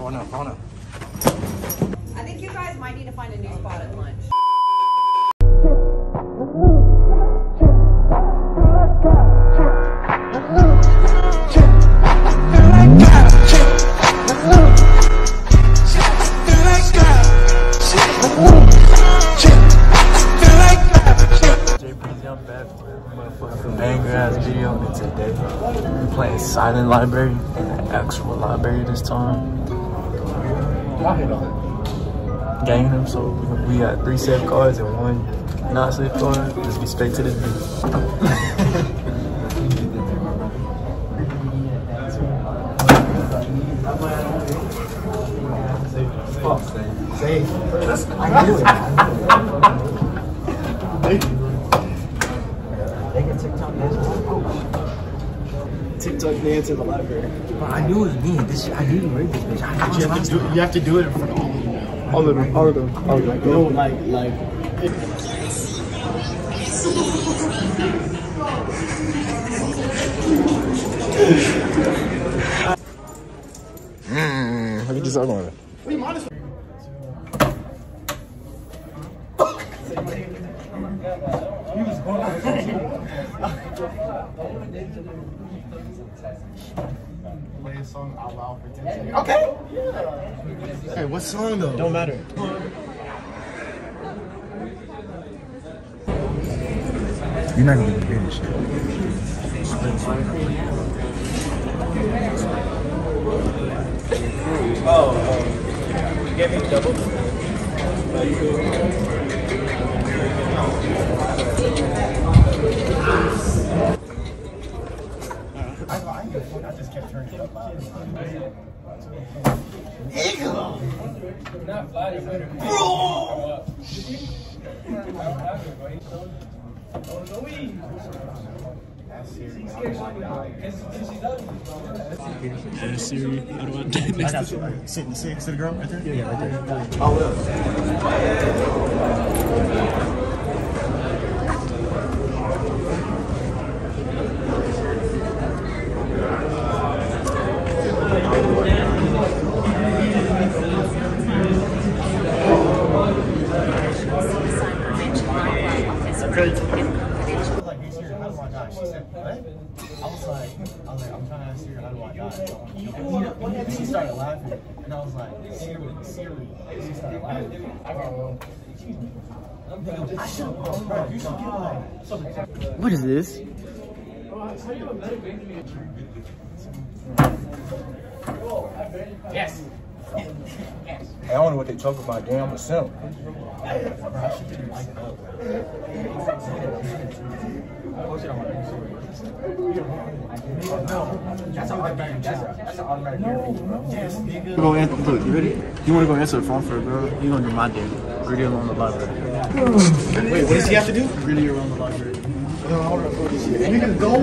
Oh no, oh no. I think you guys might need to find a new spot at lunch. JP's young back motherfucking banger ass video and today we playing silent library in the actual library this time. Gang them so we we got three safe cards and one not safe card. Just be straight to this video. TikTok dance in the library. I knew it was me. This shit, I knew you read this bitch. I You have to do, you have to do it in front of all of them. All of them, all of them. All of them. No, like, like, Look at this other one. Play a song out loud for 10 seconds. Okay. Yeah. Hey, what song though? Don't matter. You're not gonna hear this shit. I, I, ain't gonna fuck, I just kept turning it up. Hey Siri, how do I do I next got you. to Sit, sit next to the girl right there? Yeah, yeah, right there. Like, hey Siri, how do I die? She said, what? I was like, I was like, I'm trying to ask Siri, how do I die? And she started laughing. And I was like, Siri, Siri. And she started laughing. I got one. I should, bro, you should get like, What is this? yes. I don't know what they talk about. Damn, I'm a simp. That's an automatic job. That's an automatic Yes, nigga. Go answer, look, you ready? You want to go answer the phone for a girl? You gonna do my day. Really along the library. Wait, what does he have to do? Really around the library. Nigga, go.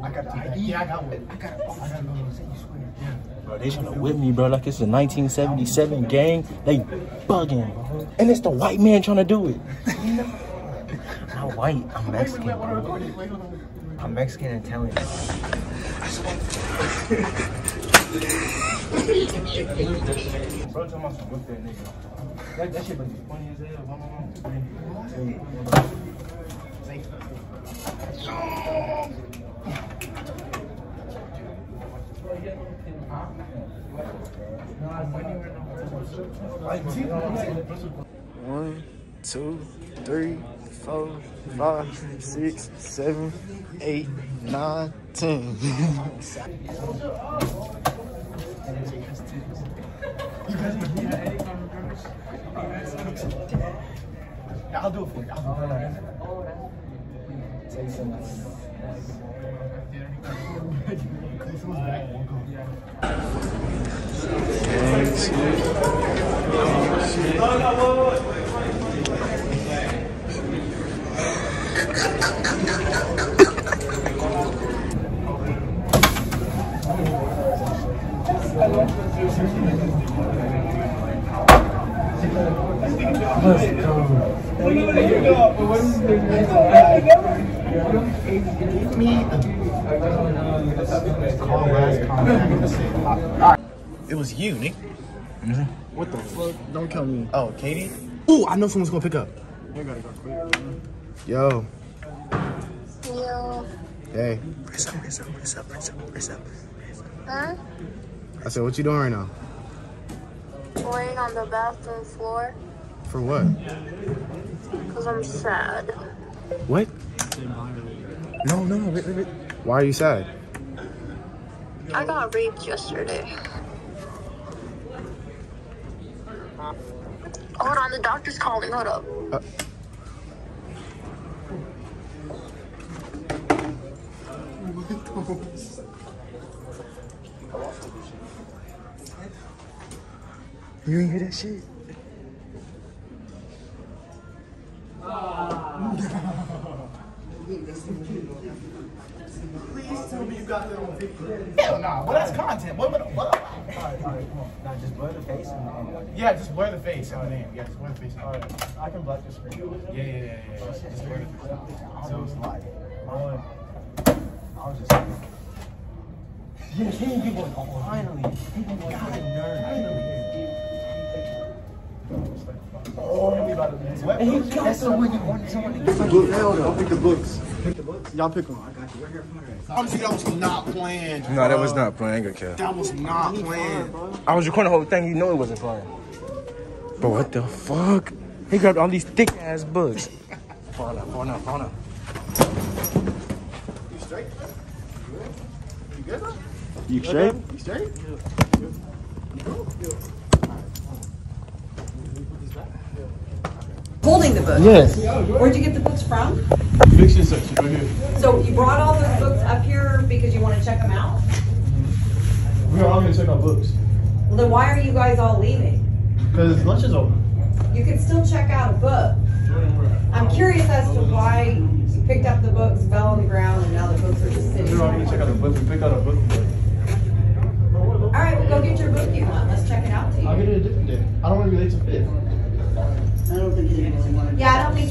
I got the ID. I got one. I got. I got another one. You swear? Yeah. Bro, they should have with me, bro. Like it's a 1977 gang. They bugging. And it's the white man trying to do it. I'm white. I'm Mexican, bro. I'm Mexican and Italian. Bro, talking about some whip that nigga. That, that shit be funny as hell. My mom? One, two, three, four, five, six, seven, eight, nine, ten. I'll do it for you. I'll do it for you. Let's go. It was you, Nick. What the fuck? Don't kill me. Oh, Katie? Ooh, I know someone's gonna pick up. Yo. Yo. Hey. What's up, what's up, what's up, what's up, what's up? Huh? I said, what you doing right now? Laying on the bathroom floor For what? because I'm sad. What? No, no, wait, wait, wait. Why are you sad? I got raped yesterday. Hold on, the doctor's calling. Hold up. Uh, you ain't hear that shit? Hell nah, well that's content. What, what, what? Now just blur the face and, and Yeah, just blur the face and the name. Yeah, just blur the face. Alright, I can block the screen. Yeah, yeah, yeah, yeah. yeah. Just blur the face. So it's like, one, I was just. Yeah, can you one? Oh, finally. People got a nerd. And he, that's the one you wanted someone to get like I'll pick the books. Pick the books? Y'all pick them. Oh, I got you. Right here, I'm that was not planned. No, that was not playing. I ain't gonna care. That was not planned. I was recording the whole thing. You know it wasn't playing. But what the fuck? He grabbed all these thick ass books. Fall out, fall out, fall out. You straight? You good? You good straight? You straight? Holding the books. Yes. Where'd you get the books from? Fiction section right here. So you brought all those books up here because you want to check them out? We're all gonna check our books. Well, then why are you guys all leaving? Because lunch is over. You can still check out a book. I'm curious as to why you picked up the books, fell on the ground, and now the books are just sitting We're all gonna there. check out a book. We picked out a book. All right, well, go get your book you want. Let's check it out to you. I'll get it a different day. I don't want to be late to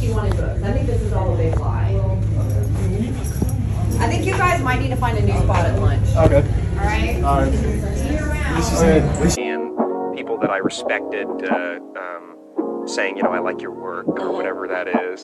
fifth. Yeah, I think wanted books. I think this is all a big lie. I think you guys might need to find a new spot at lunch. Okay. All right? All right. See you around. and people that I respected uh, um, saying, you know, I like your work or whatever that is.